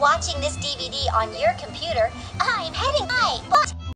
watching this DVD on your computer,